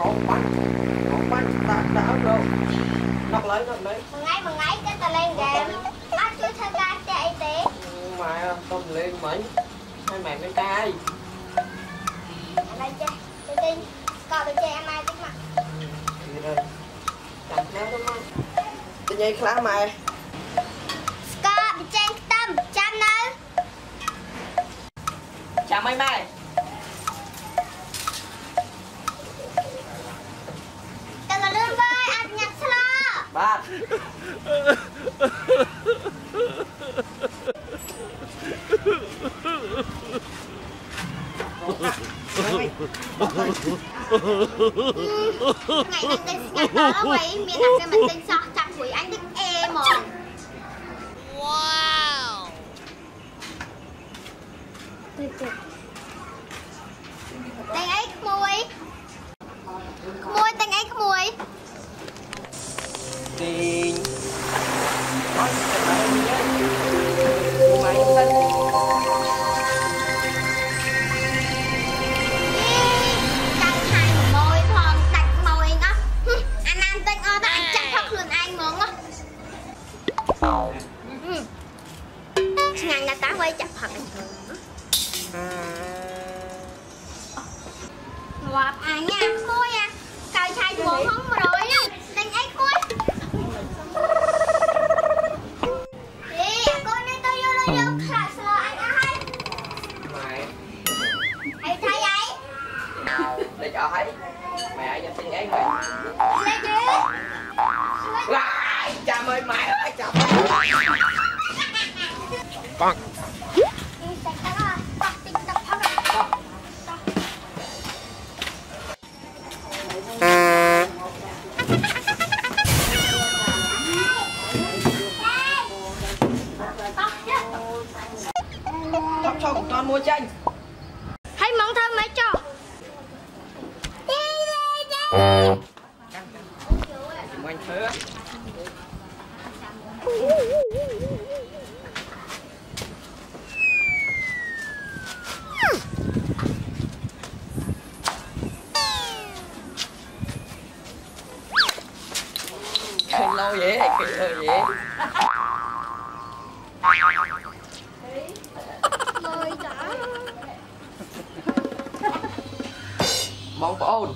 រងបាញ់រងបាញ់ដាក់ដាក់ឲ្យលោកដល់កន្លែងដល់កន្លែងមួយថ្ងៃមួយថ្ងៃគេតែលេងហ្គេមអត់ជួយធ្វើការផ្ទះអីទេម៉ែទៅលេងមិញហើយម៉ែមានតាយឥឡូវចេះទៅទិញកោទៅចេះអាម៉ែតិចមកទៀតហើយចាំខ្ញុំទៅមកទិញអីខ្លះម៉ែស្កាបិចេងខ្ទឹមចាំនៅចាំអីម៉ែ ថ្ងៃនេះទិញស្កាត់ដល់អ្វីមានតែមិនទិញសោះ lâu vậy? Kỳ thôi vậy? Mong có ôn.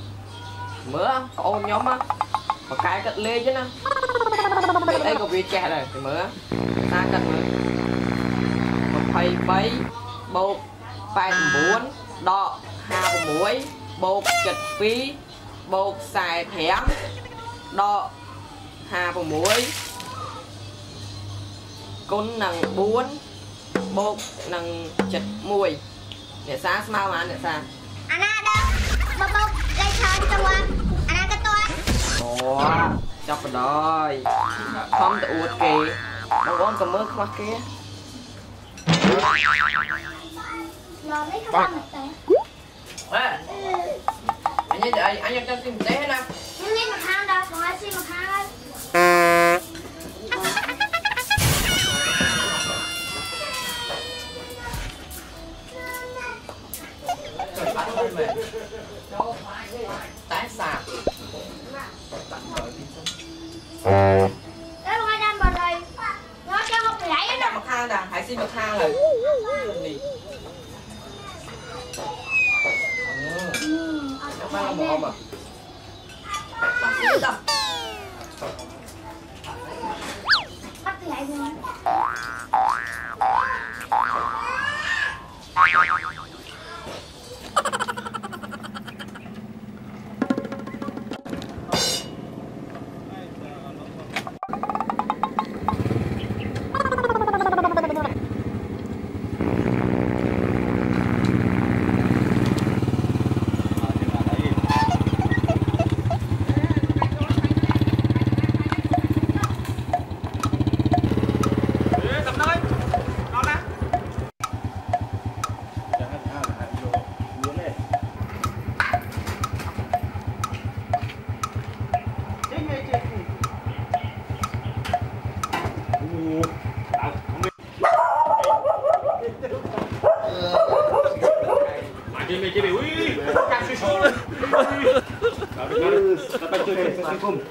Mưa có ôn nhóm á. Có cái cất lê chứ nè đây có việc chè này, thì mưa na cất mưa một phẩy bảy bột bảy bốn đọ hai mũi bột chịch phí, bột xài thẻ đọ 56គុណនឹង4បូកនឹង71អ្នកសាស្មើបានអ្នកសាអាណាដឹងមកបូកលេខច្រើនទៅអាណាក៏តអូចាប់បណ្ដោយខំទៅអួតគេបងប្អូនក៏មើលខ្វះគេលោកនេះខ្វះតែបាទអញអញយកទៅទីប្រទេសណាខ្ញុំនេះមក 정아씨 하나 tái sạc Thế mà hai đâm vào đây Nó cho không bị đẩy nó Mặt thang nè, hãy rồi Đi Nó mang một ង Jimmy, Jimmy, wih, kasih sulit.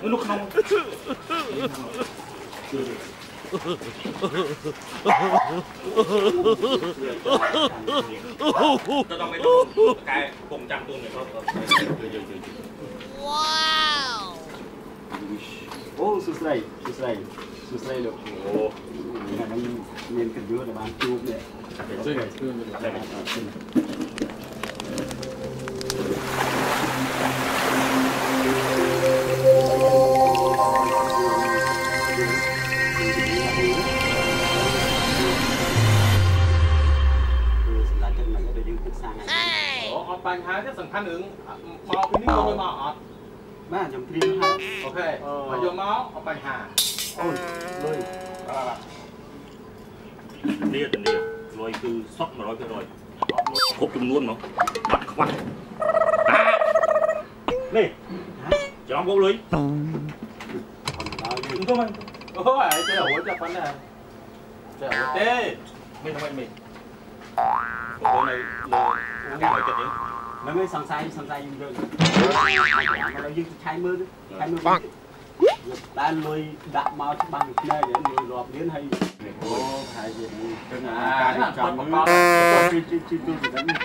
Lu kenapa? Wow. Oh, susrai, susrai, susrai lo. Oh, ini kan main kedua dengan bantu ya. Susrai, susrai. បញ្ហាទេសំខាន់រឿងមកពីនេះយកមកអត់ បាទខ្ញុំត្រៀមហើយ អូខេមកយកមកអត់បញ្ហា អូនលុយ នេះទៅនេះលុយគឺសុទ្ធ100%អត់លុយគ្រប់ចំនួនមកអត់ខ្វះនេះច្រឡំគ្រប់លុយ អត់ដល់យើង ទៅមកអូយចេះអួតចាប់ប៉ុណ្ណាចេះអួតទេមិនមិនមិនបងនៅលើនេះមកចិ ត្តយើងមិនមែនសង្ស័យសង្ស័យយើងយើងមកដល់យើងឆៃមើលឆៃមើលបាក់បានលុយដាក់មកច្បាស់ពីភ្នែកយើងលុយរាប់លានហើយអូហើយយើងគឺការរៀបចំមើលជួយជួយជួយជួយទៅនេះ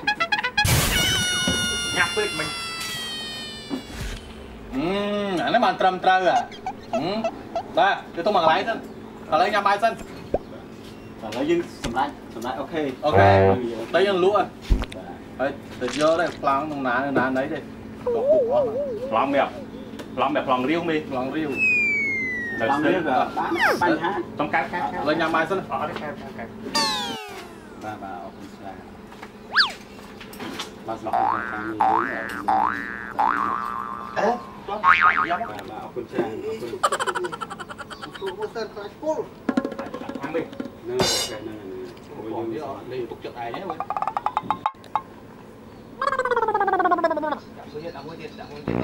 ញ៉ាក់ពេកមិនអឺអានេះបានត្រឹមត្រូវអាបាទទៅទៅមកកន្លែងសិនកន្លែងញ៉ាំបាយសិនឥឡូវយើងសម្រាប់សម្រាប់អូខេអូខេតែយើងលក់ហើយ ទៅយកទៅប្លង់ក្នុងណាណាណីទេចូលគុកអស់ប្លង់នេះប្លង់បែបប្លង់រាវមេប្លង់រាវប្លង់រាវក៏បានបញ្ហាຕ້ອງកាត់កាត់លើញ៉ាំបាយសិនអត់ទេកាត់កាត់បាទបាទអរគុណស្លាបាទស្លាអរគុណខាងនេះអេអរគុណស្លាអរគុណស្លាសុខសិនខ្លាចពុលខាងនេះនៅខាងនេះអូយយកនេះទុកចិត្តឯងហ្នឹងបាទ có điện đã có điện đã có điện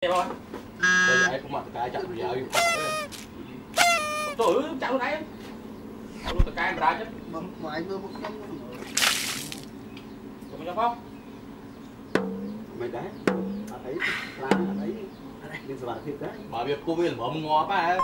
đẹp không đây là cũng mặc cái chặt giờ yêu tôi chặt cái đấy luôn từ cái em ra chứ mà anh đưa một năm rồi mình cho phong mày đấy ở đấy ra ở đấy nên sợ thiệt đấy bà việc cô về mở ngon ba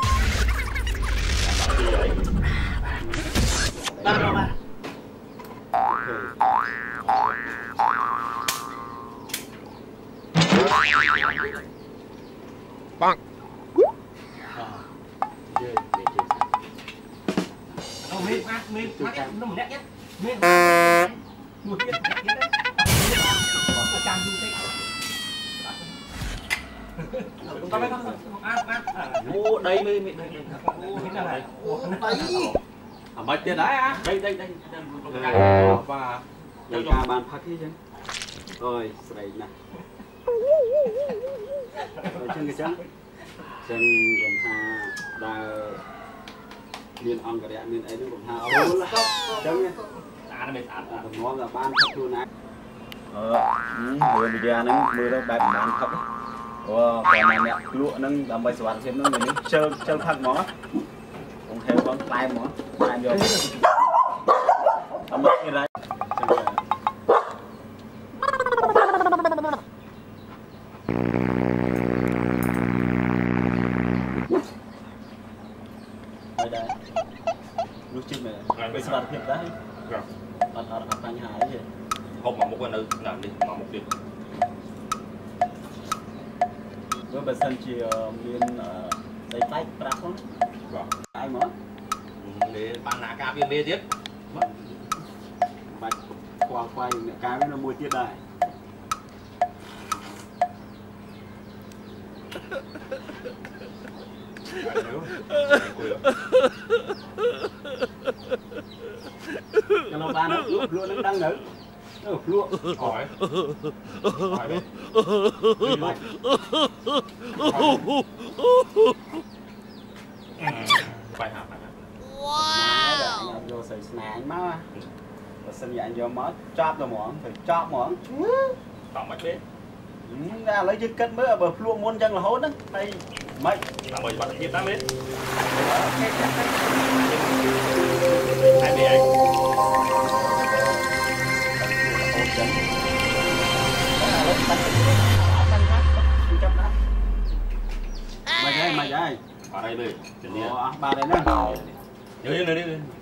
Bang. Hãy subscribe cho kênh Ghiền Mì Gõ Để không bỏ lỡ những video hấp dẫn đây mới mới đây. Đây ở mấy tiền đấy á đây đây đây ờ. và đây là bàn phật chứ. Rồi sậy nè អញ្ចឹងអញ្ចឹងចឹងរំហាដែលមានអង្គរៈមានអីនឹងរំហាអស់អញ្ចឹងស្អាតមិនស្អាតដំណំដល់បានថឹកខ្លួនឯងអឺរឿងវិទ្យាហ្នឹងមើលទៅបែបប្រហែលថឹកអូប្រហែលអ្នកលក់ហ្នឹងដើម្បីសុវត្ថិភាពហ្នឹងនេះជើងជើងថឹកហ្មងអង្គហេវបងផ្លែហ្មងផ្លែយក បានណាការវាមេទៀត បាច់ខ្វល់ខ្វាយអ្នកការវានៅមួយទៀតដែរ cho nó ba nó lụa lụa nó đang nữa nó lụa អរហើយហើយបាយហាប់បាយហាប់ wow ស្នាញមកបើសិនជាអញយកមកចប់ទៅហ្មងទៅចប់ហ្មងតោះមិនទេតែឥឡូវយើងគិតមើលបើភ្លក់មុនចឹងរហូតហ្នឹងហើយមិនដើម្បីបាត់ទៀតតាមទេអានេះឯងចឹងតែបាត់ទៀតបានថាចាំដល់មកហើយមកហើយអរហើយលើជំនឿអស់បាទហើយណាយកយកនេះ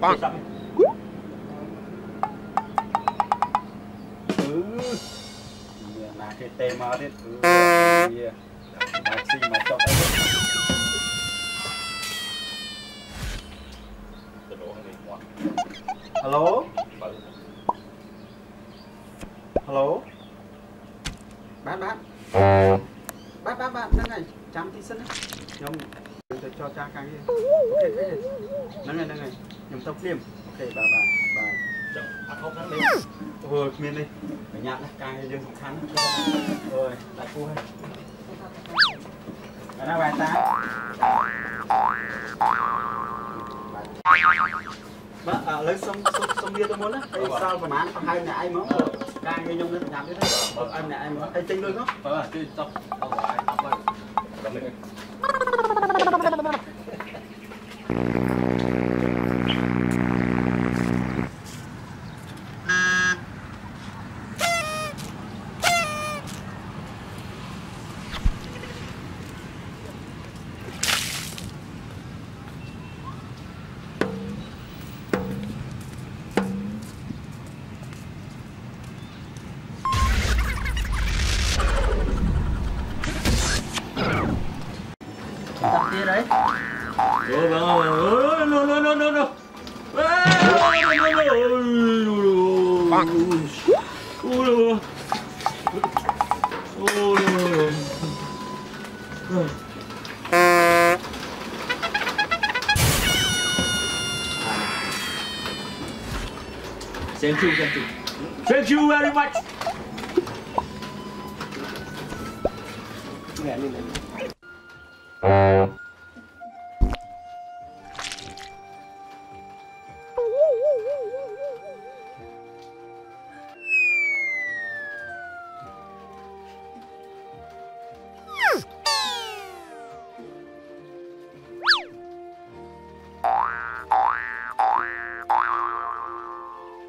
Bang. Ừ. ừ. Là cái mà đấy. Ừ. Mà xin mà cho cái Hello? Hello? Bác bác. Bác bác bác nâng này, chám tí sân đấy. Nhóm cho cho cha cái. Ok, nâng này nâng này. ខ្ញុំទៅភ្លាមអូខេបាទបាទបាទចាំអត់ហូបហ្នឹងអូយគ្មានទេបញ្ញាត់ណាស់ការងារយើងសំខាន់ណាស់អូយដាច់ពោះហើយអាណាបាយតាបាទឥឡូវសុំសុំសុំវាទៅមុនណាហើយសល់ប្រហែលប្រហែលអ្នកឯងមកការងារខ្ញុំនឹងញ៉ាំទៀតណាបើអត់អ្នកឯងមកហើយចេញលុយមកបើជួយចប់អត់ហើយអត់ហើយដល់នេះ gì đấy Ôi vâng ơi, ôi no no no no no. Thank you, thank you. Thank you very much. Nghe lên này.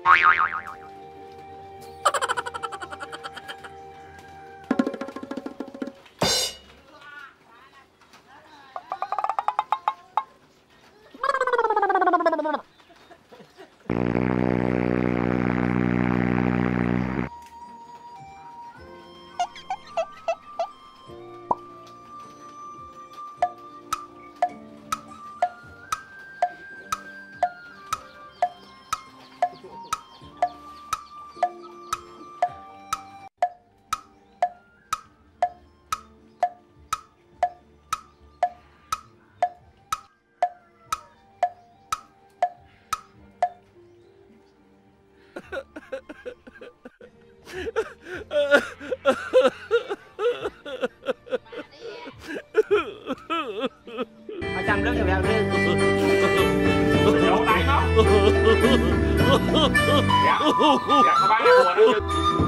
Bye. 两个半月我这就。